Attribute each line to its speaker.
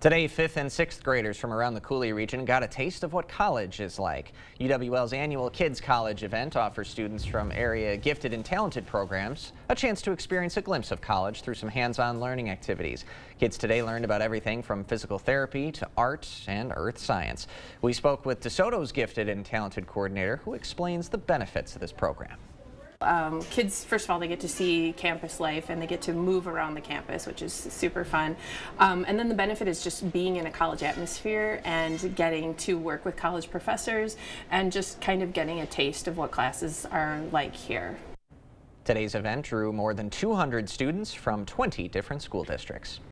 Speaker 1: Today, fifth and sixth graders from around the Coulee region got a taste of what college is like. UWL's annual Kids College event offers students from area gifted and talented programs a chance to experience a glimpse of college through some hands-on learning activities. Kids today learned about everything from physical therapy to art and earth science. We spoke with De Soto's gifted and talented coordinator who explains the benefits of this program.
Speaker 2: Um, kids, first of all, they get to see campus life and they get to move around the campus, which is super fun. Um, and then the benefit is just being in a college atmosphere and getting to work with college professors and just kind of getting a taste of what classes are like here.
Speaker 1: Today's event drew more than 200 students from 20 different school districts.